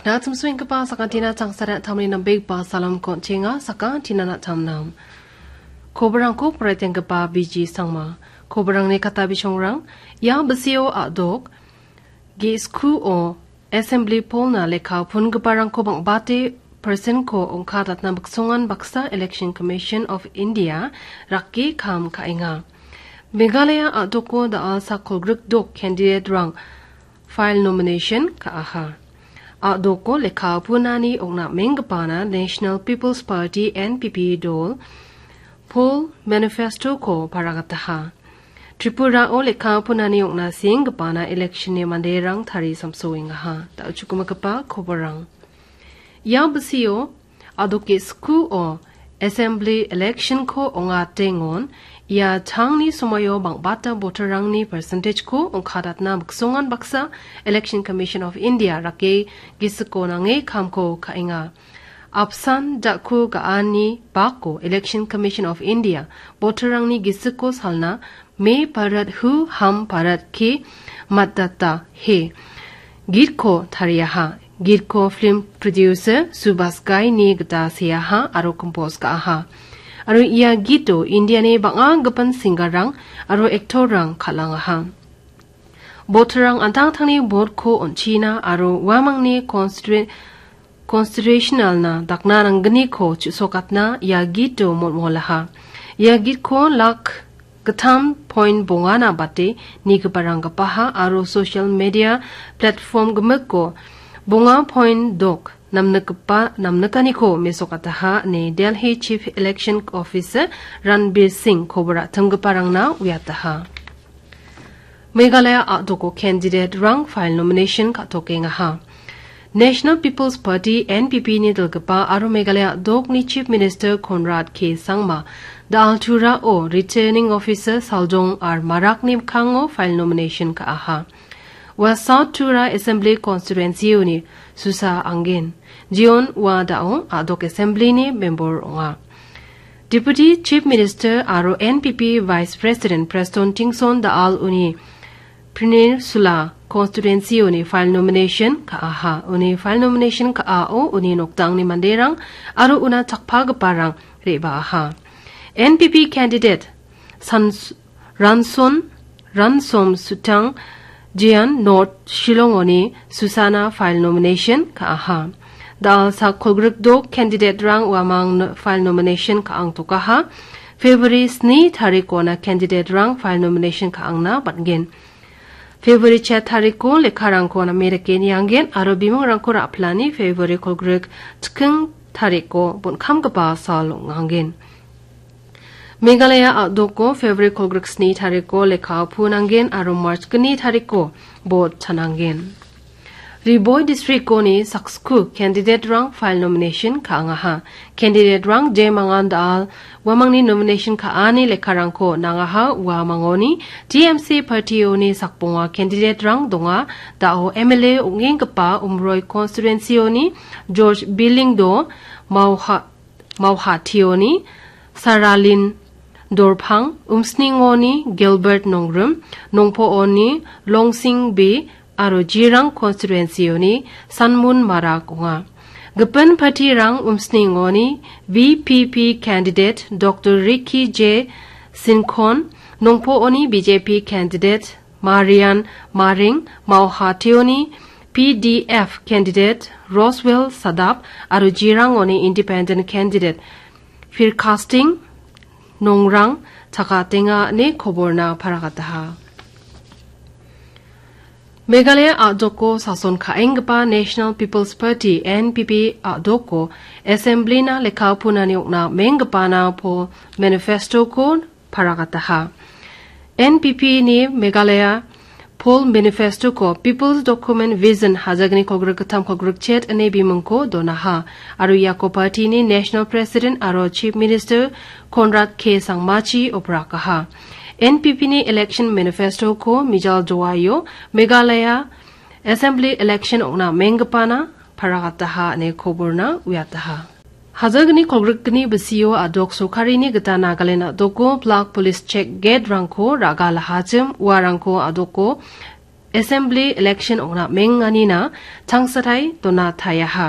Knatsum swing kapa sakantina tang sara tamli na big pa salam ko chinga sakantina na tam nam. Kobrang ko prating kapa biji sangma. Kobrang ni kata bichong rang. Ya besio a dog. Ge sku o assembly pol na leka pun kapa rang ko bang bate person ko ong kadat na baksungan baksa election commission of india rakki kam kainga. Megalaya a dog ko da asa kogrik dog candidate rang. File nomination ka aha. A doko lekha punani ongna mengpana national people's party npp dol poll manifesto ko paragataha tripura o lekha punani ongna singpana election ne manderang thari samsoinga ha ta chukumakapa khobarang ya busio adoke sku o assembly election ko onga tengon bata voterangni percentage ko ongkhadat na buksongan baksa election commission of india rake gisko nange khamko khainga apsan dakku gaani bako election commission of india voterangni gisko salna me parat hu ham parat ke matata he gitko thariya gitko film producer subas gai ni gata siya ha aro compose ka ha aru ia gito india ne banga gapan singarang aru ektorang khalang ham botrang antang thangni bot kho onchina aru wamangni constituent constitutional na dakna ranggni kho chusokatna ya gito motmolaha ya git kho lak gatham point bongana bate nigparang paha aru social media platform gmek ko bonga point dok namnakpa namnakaniko mesokataha ne Delhi Chief Election Officer Ranbir Singh khobra thamgaparangna uyataha Meghalaya adoko candidate rang file nomination ka tokenga ha National People's Party NPP ni dalgapa aro Meghalaya dok ni Chief Minister Conrad K Sangma da altura o returning officer Saljong ar marak nim khango file nomination ka aha wa South Tura Assembly constituency uni susa angin jion wa dao adok assembly ni member nga Deputy Chief Minister aro NPP Vice President Preston Tingson da al uni Peninsula constituency uni file nomination ka aha uni file nomination ka a o uni noktang ni manderang aro una chakpa ga parang re ba aha NPP candidate San Ranson Ransom Sutang jian north shillong oni susana file nomination ka ha dal sa khogruk do candidate rang wamang file nomination ka ang to ka ha february sni thari kona candidate rang file nomination ka ang na but february cha thari ko lekha rang ko na mere ken aro bimong rang ko ra aplani february khogruk tkeng thari ko bon kham ga pa sa lo Thari ko bot chanangen Riboy district ko ni saksku candidate rang file nomination ka nga ha candidate rang je mangan dal wamang ni nomination ka ani lekharang ko nanga ha wa mangoni TMC party oni sakponga candidate rang donga da o MLA ungeng kapa umroi constituency oni George Billing do mauha mauha thioni Saralin dorphang umsningoni Gilbert nongrum nongpooni Longsing B aro Jirang constituencyoni Sanmun Marakunga. Gepen Pati Rang umsningoni VPP candidate Dr. Ricky J. Sinkon nongpooni BJP candidate Marian Maring Mauhateoni PDF candidate Roswell Sadab aro Jirangoni independent candidate. Firkasting Nongrang Takatenga ne khoborna paragataha Meghalaya Adoko Sason Khaengpa National People's Party NPP Adoko Assembly na lekha punani okna mengpa na po manifesto ko paragataha NPP ni Meghalaya Poll Manifesto ko People's Document Vision Hazagni Kogruk Tham Kogruk Chet ane bimangko donaha aru yako party ni National President aro Chief Minister Conrad K Sangmachi oprakaha NPP ni election manifesto ko mijal jowayo Meghalaya assembly election okna mengpana paragataha ne khoborna uyataha हजगनी कॉग्रिकनी बसीओ अदोक सोखारी गता नागालैंड अदोको block police check gate रंगो रागाल हाजम वारंगो अदोको assembly election ओना मेंग अनीना चांगसराय दोना थायाहा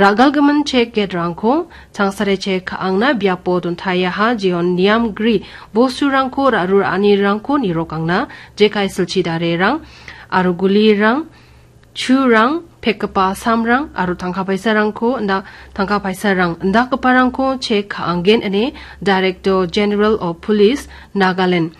रागाल गमन check gate रंगो चांगसराय चेक अंगना ब्यापो दोन थायाहा जियोन नियम ग्री बोसु रंगो रारुर अनी रंगो निरोकांगना जेकाय सुलचिदारे रंग आरुगुली रंग छु रंग pekapa samrang aru tangka paisa rangko nda tangka paisa rang nda kaparangko che khaangen ane director general of police nagaland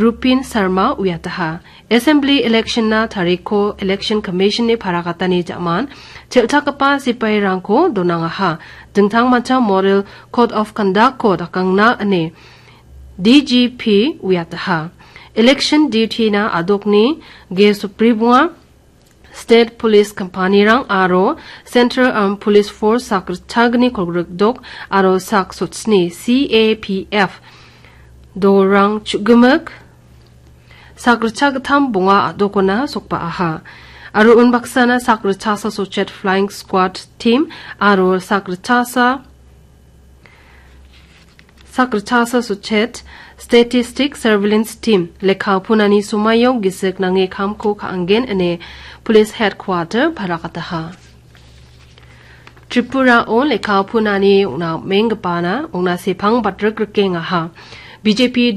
Sharma uyataha Assembly election na tariko election commission ni pharakatani jaman chelta kapa sipai rangko donanga ha dingthang macha model code of conduct ko dakangna ane DGP uyataha election duty na adokni ge supreme state police company rang aro central armed police force sakr chagni kolgruk dok aro sak sotsni CAPF do rang chugumak sakrcha gtham bunga dokona sokpa aha aro unbaksana sakrcha sa sochet flying squad team aro sakrcha sa sakrcha sa sochet statistic surveillance team lekha punani sumayong gisek nange khamko kha angen ane police headquarter bharakata ha Tripura on lekha punani una mengpana una sephang batrak kenga ha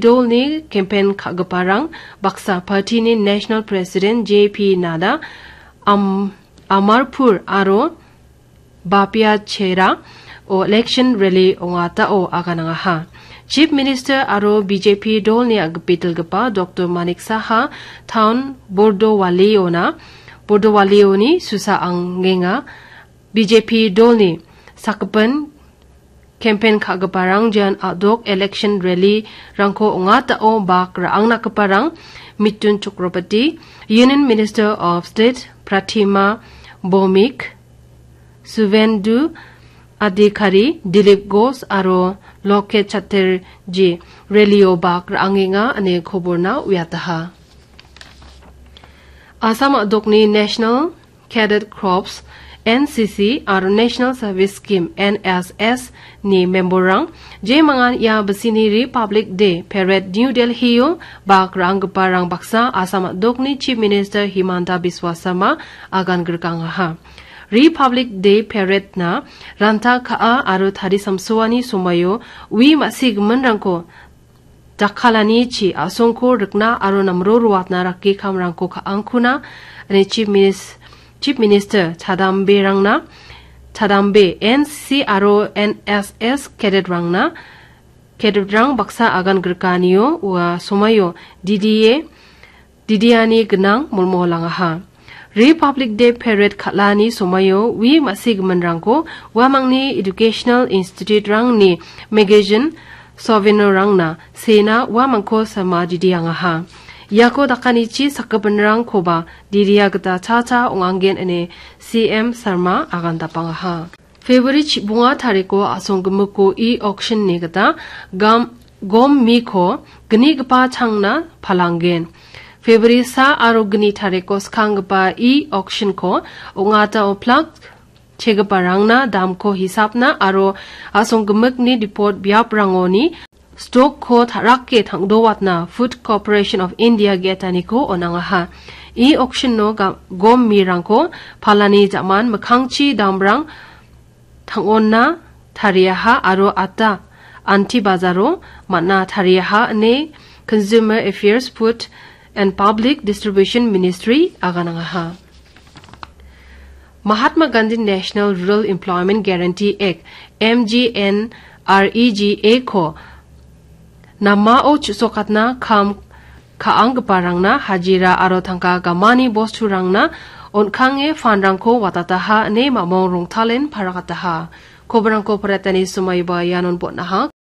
dol ni campaign khagaparang Baksa Party ni National President JP Nada am Amarpur aro Bapia Chera o election rally ongata o agananga ha Chief Minister aro BJP dol ni agpitel gapa Dr Manik Saha town Bordo Waliona Bordo Walioni susa angenga BJP dol ni sakpan campaign kha ga parang jan adok election rally rangko onga ta o bak ra angna ka parang mitun chakrabarti union minister of state pratima bomik suvendu adhikari dilip ghosh aro loke chatter ji rally o bak ra anginga ane khoborna uyataha. Asam adokni national cadet corps NCC ar National Service Scheme NSS ni memberang je mangan ya basini Republic Day parade New Delhi yo bak rang parang baksa Assam dokni Chief Minister Himanta Biswa Sarma agan gerkang ha Republic Day parade na ranta kha aru thari samsuani sumayo wi masig manrangko dakhalani chi asongko rikna aru namro ruwatna rakki khamrangko kha angkhuna ani Chief Minister Chief Minister Chadambe Rangna Chadambe NCRO NSS Cadet Rangna Cadet Rang Baksa Agan Grkaniyo wa Republic Day Parade khatlani somayo wi masig manrangko wamangni Educational Institute rangni magazine sovino rangna sena wamangko samadi dianga ha yako dakani chi sakapan rang khoba diriya gata cha cha ongangen ane CM Sharma aganda panga ha February chi bunga thare ko asong ko e auction ne gata gam gom mi kho gni gpa changna phalangen E aro asongumuk ni report biap rangoni stock ko tharak ke thangdo watna food corporation of india getani ko onanga ha e auction no ga gom mi rang ko phalani jaman makhangchi damrang thangon na thariya ha aro ata anti bazaro manna thariya ha ne consumer affairs food and public distribution ministry agananga ha Mahatma Gandhi National Rural Employment Guarantee Act MGNREGA ko nama o chusokatna kham khaang parangna hajira aro thangka gamani bostu rangna onkhange fanrangko watata ha ne mamong rong thalen pharakata ha kobrangko pratani sumai ba yanon botna ha